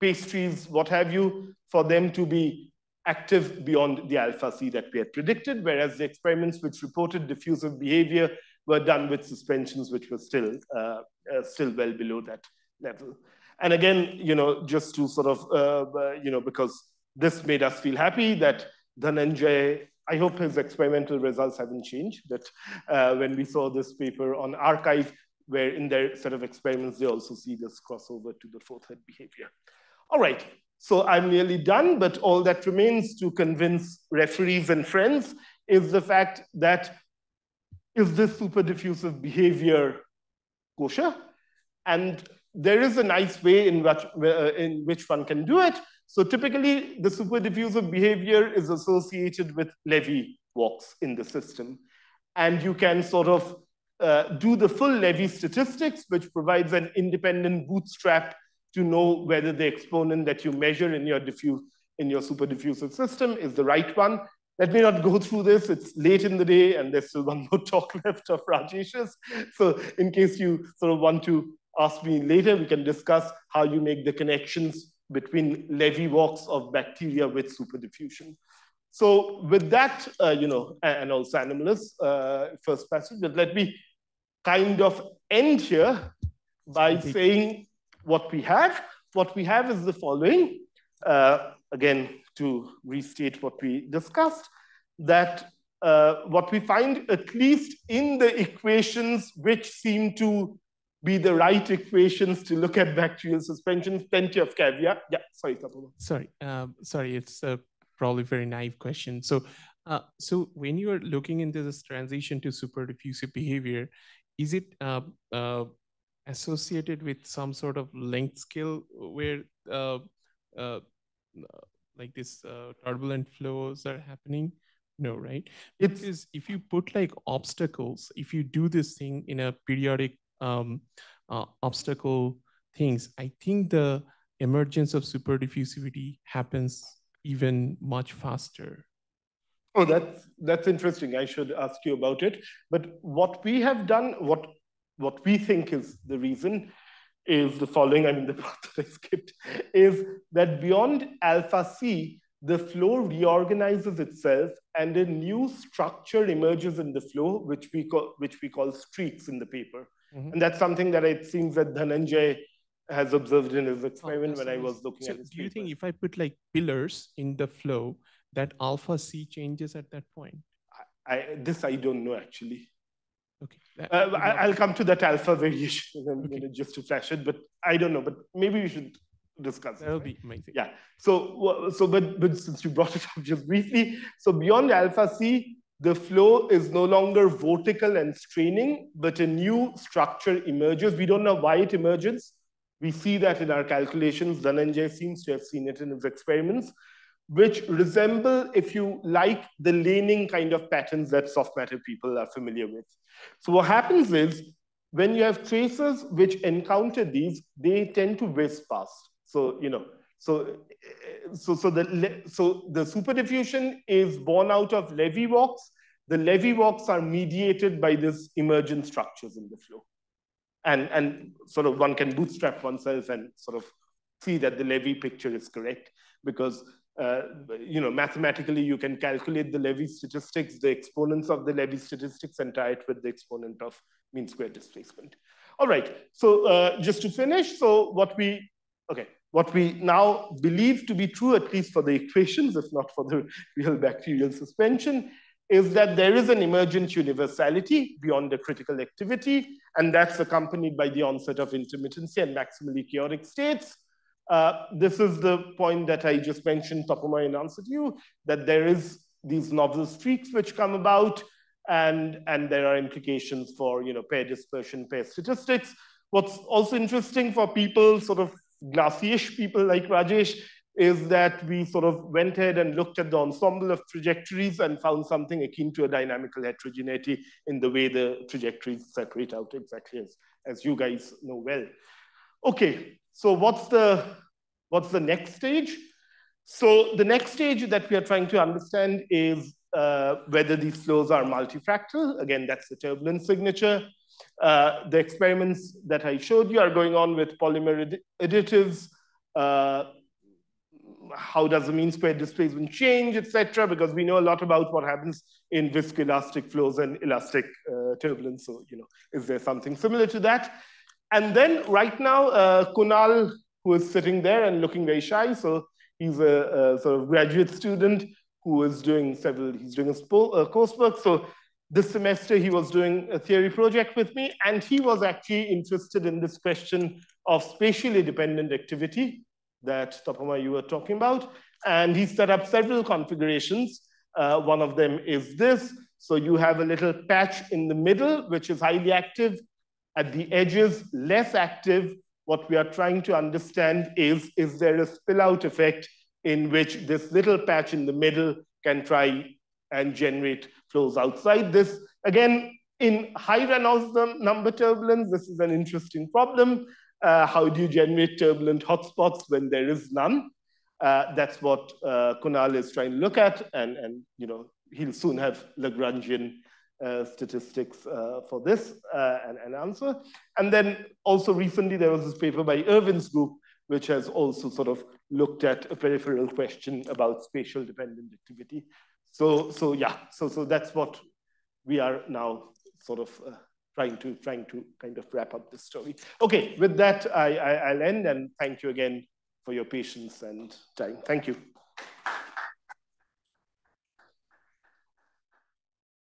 pastries, what have you, for them to be active beyond the alpha C that we had predicted, whereas the experiments which reported diffusive behavior were done with suspensions which were still, uh, uh, still well below that level. And again, you know, just to sort of, uh, uh you know, because this made us feel happy that Dhananjay, I hope his experimental results haven't changed, but uh, when we saw this paper on arXiv, where in their set of experiments, they also see this crossover to the fourth head behavior. All right, so I'm nearly done, but all that remains to convince referees and friends is the fact that is this super diffusive behavior kosher? And there is a nice way in which, uh, in which one can do it. So typically, the super diffusive behavior is associated with Levy walks in the system. And you can sort of uh, do the full Levy statistics, which provides an independent bootstrap to know whether the exponent that you measure in your diffuse in your super diffusive system is the right one. Let me not go through this. It's late in the day and there's still one more talk left of Rajesh's. So in case you sort of want to ask me later, we can discuss how you make the connections between Levy walks of bacteria with superdiffusion. So with that, uh, you know, and also Animalist, uh, first passage, but let me kind of end here by saying what we have. What we have is the following. Uh, again, to restate what we discussed, that uh, what we find, at least in the equations which seem to be the right equations to look at bacterial suspensions. plenty of caveat. Yeah, sorry. Sorry, um, sorry, it's a probably very naive question. So, uh, so when you are looking into this transition to super diffusive behavior, is it uh, uh, associated with some sort of length scale where uh, uh, like this uh, turbulent flows are happening? No, right? It is if you put like obstacles, if you do this thing in a periodic um, uh, obstacle things, I think the emergence of super diffusivity happens even much faster. Oh, that's that's interesting. I should ask you about it. But what we have done, what what we think is the reason is the following, I mean, the part that I skipped, is that beyond alpha C, the flow reorganizes itself and a new structure emerges in the flow, which we call, which we call streaks in the paper. Mm-hmm. And that's something that it seems that Dhananjay has observed in his experiment oh, when I was looking so at his Do you think if I put like pillars in the flow, that alpha C changes at that point? I, I this I don't know actually. Okay. Uh, I, will come to that alpha variation in a okay. minute just to flash it, but I don't know. But maybe we should discuss. That'll it, right? be amazing. Yeah. So, so, but but since you brought it up just briefly, so beyond alpha C, the flow is no longer vortical and straining, but a new structure emerges. We don't know why it emerges. We see that in our calculations. Dhananjay seems to have seen it in his experiments which resemble, if you like, the laning kind of patterns that soft matter people are familiar with. So what happens is, when you have traces which encounter these, they tend to whiz past. So, you know, so, so, so, the, so the superdiffusion is born out of Levy walks. The Levy walks are mediated by these emergent structures in the flow. And, and sort of one can bootstrap oneself and sort of see that the Levy picture is correct because uh, you know, mathematically, you can calculate the Levy statistics, the exponents of the Levy statistics, and tie it with the exponent of mean square displacement. All right, so uh, just to finish, so what we, okay, what we now believe to be true, at least for the equations, if not for the real bacterial suspension, is that there is an emergent universality beyond the critical activity, and that's accompanied by the onset of intermittency and maximally chaotic states. Uh, this is the point that I just mentioned, top of my answer to you, that there is these novel streaks which come about and, and there are implications for you know, pair dispersion, pair statistics. What's also interesting for people, sort of glassy-ish people like Rajesh, is that we sort of went ahead and looked at the ensemble of trajectories and found something akin to a dynamical heterogeneity in the way the trajectories separate out exactly as, as you guys know well. Okay, so what's the, what's the next stage? So the next stage that we are trying to understand is uh, whether these flows are multifractal. Again, that's the turbulence signature. Uh, the experiments that I showed you are going on with polymer additives. Uh, how does the mean square displacement change, etc. Because we know a lot about what happens in viscoelastic flows and elastic uh, turbulence. So, you know, is there something similar to that? And then right now, uh, Kunal, who is sitting there and looking very shy, so he's a, a sort of graduate student who is doing several, he's doing a, a coursework. So this semester he was doing a theory project with me and he was actually interested in this question of spatially dependent activity that Tapomoy you were talking about. And he set up several configurations. Uh, one of them is this. So you have a little patch in the middle, which is highly active. At the edges, less active. What we are trying to understand is, is there a spillout effect in which this little patch in the middle can try and generate flows outside this. Again, in high Reynolds number turbulence, this is an interesting problem. Uh, how do you generate turbulent hotspots when there is none? Uh, that's what uh, Kunal is trying to look at, and, and you know he'll soon have Lagrangian uh, statistics uh, for this uh, and an answer. And then also recently there was this paper by Erwin's group, which has also sort of looked at a peripheral question about spatial dependent activity. So, so yeah, so, so that's what we are now sort of uh, trying to trying to kind of wrap up this story. Okay, with that, I, I, I'll end and thank you again for your patience and time. Thank you.